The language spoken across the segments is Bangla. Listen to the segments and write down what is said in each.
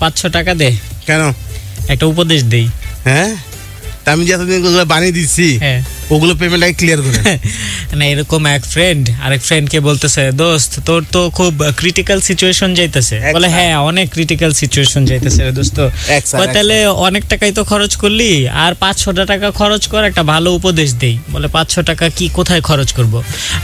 পাঁচশো টাকা দে। কেন? একটা উপদেশ দেই। হ্যাঁ? আমি যে এতদিন বানিয়ে দিচ্ছি। হ্যাঁ। ওগুলো পেমেন্ট আগে ক্লিয়ার করে না। এরকম এক ফ্রেন্ড আরেক ফ্রেন্ডকে বলতেছে দোস্ত তোর তো খুব ক্রিটিক্যাল সিচুয়েশন যাইতেছে। বলে হ্যাঁ অনেক ক্রিটিক্যাল সিচুয়েশন যাইতেছে রে দোস্ত। তাহলে অনেক টাকাই তো খরচ করলি আর পাঁচশোটা টাকা খরচ কর একটা ভালো উপদেশ দেই। বলে পাঁচশো টাকা কি কোথায় খরচ করব?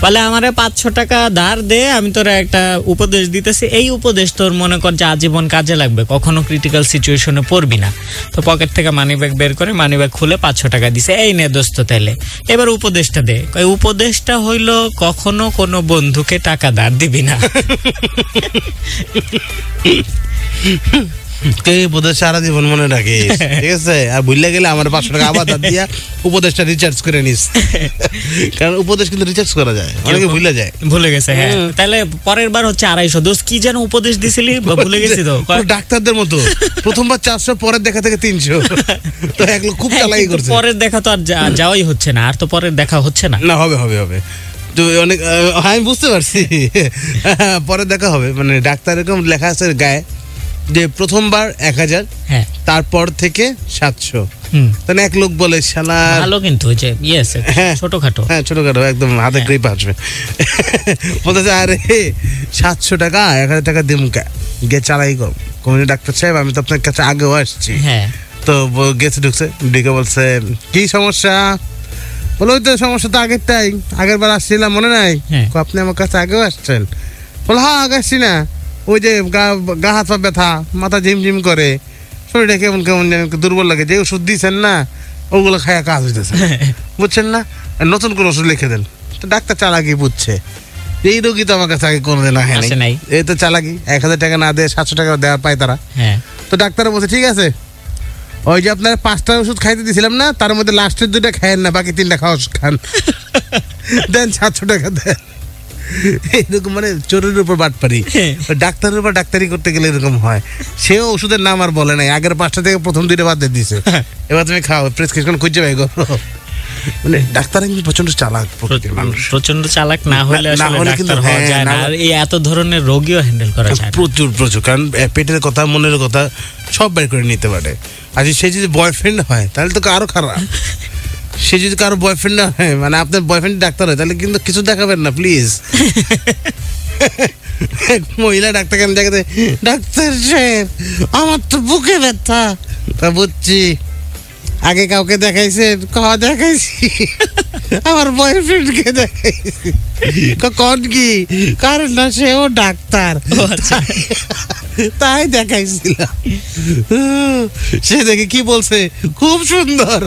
বলে আমারে পাঁচশো টাকা ধার দে আমি তোরা একটা উপদেশ দিতেছি। এই উপদেশ তোর মনে কর যে আজীবন কাজে লাগবে কখনো ক্রিটিক্যাল সিচুয়েশনে পড়বি না। তো পকেট থেকে মানি ব্যাগ বের করে মানি ব্যাগ খুলে পাঁচশো টাকা দিছে। এই নে দোস্ত তাইলে এবার উপদেশটা দে। উপদেশটা হইল কখনো কোনো বন্ধুকে টাকা ধার দিবি না। কে উপদেশ সারা জীবন মনে রাখে? ঠিক আছে? আর ভুললে গেলে আমার পাঁচশো টাকা আবার দিয়া উপদেশটা রিচার্জ করে নিস। কারণ উপদেশ কিন্তু রিচার্জ করা যায়। অনেকে ভুলে যায়। ভুলে গেছে হ্যাঁ। তাহলে পরের বার হচ্ছে আড়াইশো। দোস্ত কি যেন উপদেশ দিছিলি? ভুলে গেছি তো। ডাক্তারদের মতো। প্রথমবার চারশো পরের দেখা থেকে তিনশো। তো এক লোক খুব হ্যাঁ, কিন্তু করছে। পরের দেখা তো আর যাওয়াই হচ্ছে না। আর তো পরের দেখা হচ্ছে না। না হবে হবে হবে। তো অনেক আহ, আমি বুঝতে পারছি। পরে দেখা হবে। মানে ডাক্তার এরকম লেখা আছে গায়ে। যে প্রথমবার এক হাজার হ্যাঁ। তারপর থেকে সাতশো। হুম। তাহলে এক লোক বলে শালা ভালো কিন্তু যে ইয়েস হ্যাঁ। ছোটখাটো। হ্যাঁ ছোটখাটো একদম হাতে হ্যাঁ। গ্রিপ আসবে বলতেছে আরে সাতশো টাকা এক হাজার টাকা দিমকা গে চালাই কর কমিটি ডাক্তার সাহেব আমি তো আপনার কাছে আগেও আসছি। হ্যাঁ। তো গেছে ঢুকছে। ঢুকে বলছে কি সমস্যা? বলো ওই তো সমস্যা তো আগেরটাই। আগের বার আসছিলাম মনে নাই। আপনি আমার কাছে আগেও আসছেন? বলো হ্যাঁ আগে আসছি না। ওই যে গা গা হাত পা ব্যথা মাথা ঝিমঝিম করে শরীরটা কেমন কেমন যেন দুর্বল লাগে। যে ওষুধ দিয়েছেন না ওগুলো খায়া কাজ হইতেছে। বুঝছেন না? নতুন করে ওষুধ লিখে দেন। তো ডাক্তার চালাকি বুঝছে। এই রোগী তো আমার কাছে আগে কোনোদিন আসে নাই। এই তো চালাকি। এক হাজার টাকা না দেয় সাতশো টাকা দেওয়া পায় তারা। হ্যাঁ। তো ডাক্তার বলছে ঠিক আছে। ওই যে আপনার পাঁচটা ওষুধ খাইতে দিছিলাম না তার মধ্যে লাস্টের দুইটা খায়েন না বাকি তিনটা খাওয়া খান। দেন সাতশো টাকা দেন। এরকম মানে চোরের উপর ওই ডাক্তারের উপর ডাক্তারি করতে গেলে এরকম হয়। সেও ওষুধের নাম আর বলে নাই। আগের পাঁচটা থেকে প্রথম দুইটা বাদ দিয়ে দিছে। এবার তুমি খাও প্রেসক্রিপশন খুঁজে পাই গো মানে ডাক্তার কিন্তু প্রচণ্ড চালাক প্রচণ্ড চালাক না হলে না আসলে হলে কিন্তু ডাক্তার হওয়া হ্যাঁ, যায় না। না আর এই এত ধরনের রোগীও হ্যান্ডেল করা যায় প্রচুর প্রচুর। কারণ পেটের কথা মনের কথা সব বের করে নিতে পারে। আর সে যদি বয়ফ্রেন্ড হয় তাহলে তো আরও খারাপ। সে যদি কারও বয়ফ্রেন্ড না হয় মানে আপনার বয়ফ্রেন্ড ডাক্তার হয় তাহলে কিন্তু কিছু দেখাবেন না প্লিজ মহিলা ডাক্তার কেন দেখাতে? ডাক্তার সাহেব আমার তো বুকে ব্যথা। তা বুঝছি। আগে কাউকে দেখাইছেন ক দেখাইছি? আমার বয়ফ্রেন্ডকে দেখাইছি। কোন কি? কারণ না সেও ডাক্তার। ও আচ্ছা। তাই দেখাইছিলাম। সে দেখে কি বলছে? খুব সুন্দর।